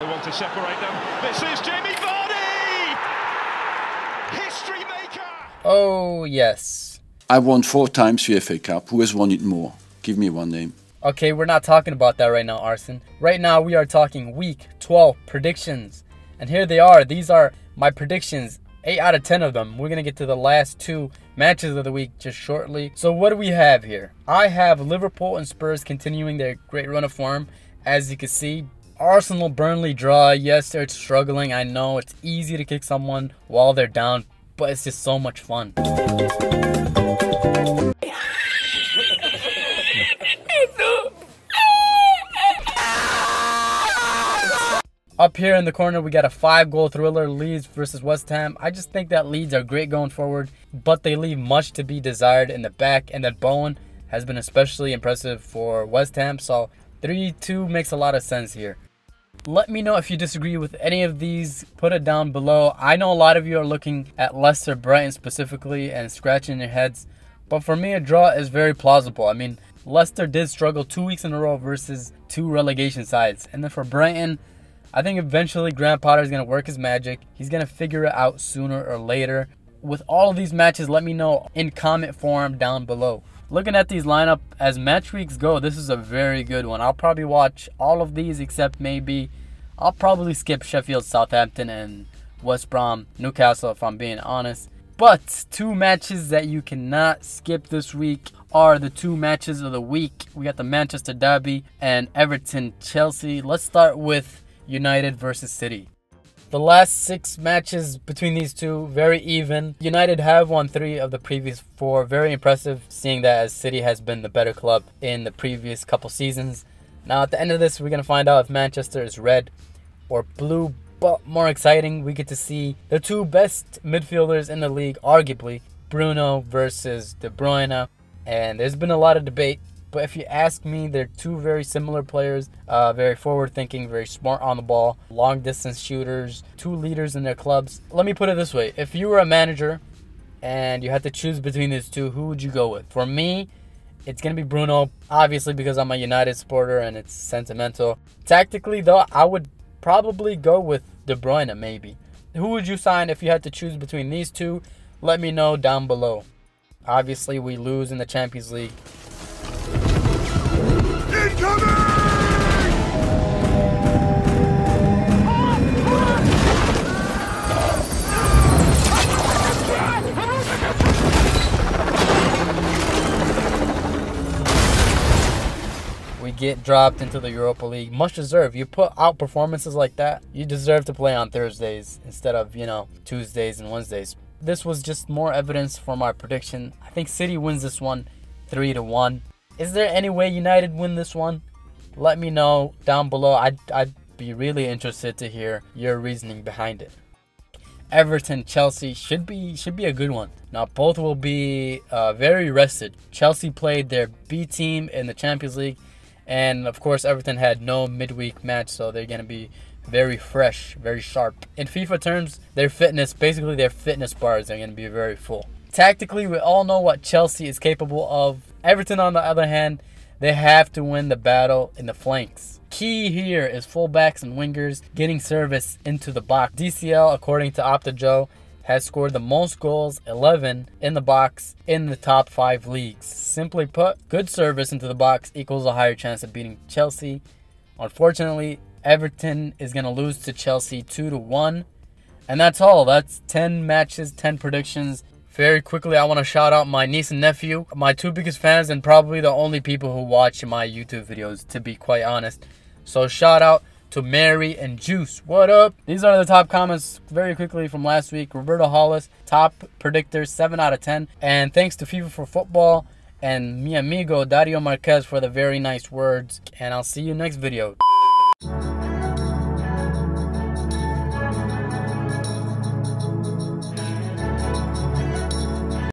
They want to separate them. This is Jamie Vardy! History maker! Oh, yes. I won four times the FA Cup. Who has won it more? Give me one name. Okay, we're not talking about that right now, Arsène. Right now, we are talking week 12 predictions. And here they are. These are my predictions. 8 out of 10 of them. We're going to get to the last two matches of the week just shortly. So, what do we have here? I have Liverpool and Spurs continuing their great run of form. As you can see, Arsenal Burnley draw. Yes, they're struggling. I know it's easy to kick someone while they're down, but it's just so much fun. Up here in the corner, we got a five goal thriller Leeds versus West Ham. I just think that Leeds are great going forward, but they leave much to be desired in the back, and that Bowen has been especially impressive for West Ham. So 3 2 makes a lot of sense here. Let me know if you disagree with any of these. Put it down below. I know a lot of you are looking at Leicester Brighton specifically and scratching your heads. But for me, a draw is very plausible. I mean, Leicester did struggle two weeks in a row versus two relegation sides. And then for Brighton, I think eventually Graham Potter is going to work his magic. He's going to figure it out sooner or later. With all of these matches, let me know in comment form down below. Looking at these lineup as match weeks go, this is a very good one. I'll probably watch all of these except maybe I'll probably skip Sheffield, Southampton, and West Brom, Newcastle if I'm being honest. But two matches that you cannot skip this week are the two matches of the week. We got the Manchester Derby and Everton Chelsea. Let's start with United versus City. The last six matches between these two, very even. United have won three of the previous four. Very impressive, seeing that as City has been the better club in the previous couple seasons. Now, at the end of this, we're going to find out if Manchester is red or blue. But more exciting, we get to see the two best midfielders in the league, arguably Bruno versus De Bruyne. And there's been a lot of debate but if you ask me, they're two very similar players, uh, very forward thinking, very smart on the ball, long distance shooters, two leaders in their clubs. Let me put it this way if you were a manager and you had to choose between these two, who would you go with? For me, it's going to be Bruno, obviously, because I'm a United supporter and it's sentimental. Tactically, though, I would probably go with De Bruyne, maybe. Who would you sign if you had to choose between these two? Let me know down below. Obviously, we lose in the Champions League. We get dropped into the Europa League. Much deserved. You put out performances like that, you deserve to play on Thursdays instead of, you know, Tuesdays and Wednesdays. This was just more evidence for my prediction. I think City wins this one 3 to 1. Is there any way United win this one? Let me know down below. I'd, I'd be really interested to hear your reasoning behind it. Everton Chelsea should be should be a good one. Now both will be uh, very rested. Chelsea played their B team in the Champions League, and of course Everton had no midweek match, so they're gonna be very fresh, very sharp. In FIFA terms, their fitness, basically their fitness bars, are gonna be very full. Tactically, we all know what Chelsea is capable of. Everton, on the other hand, they have to win the battle in the flanks. Key here is fullbacks and wingers getting service into the box. DCL, according to OptaJoe, has scored the most goals, 11, in the box in the top five leagues. Simply put, good service into the box equals a higher chance of beating Chelsea. Unfortunately, Everton is going to lose to Chelsea 2 to 1. And that's all. That's 10 matches, 10 predictions. Very quickly, I want to shout out my niece and nephew, my two biggest fans, and probably the only people who watch my YouTube videos, to be quite honest. So, shout out to Mary and Juice. What up? These are the top comments very quickly from last week. Roberto Hollis, top predictor, 7 out of 10. And thanks to FIFA for Football and mi amigo Dario Marquez for the very nice words. And I'll see you next video.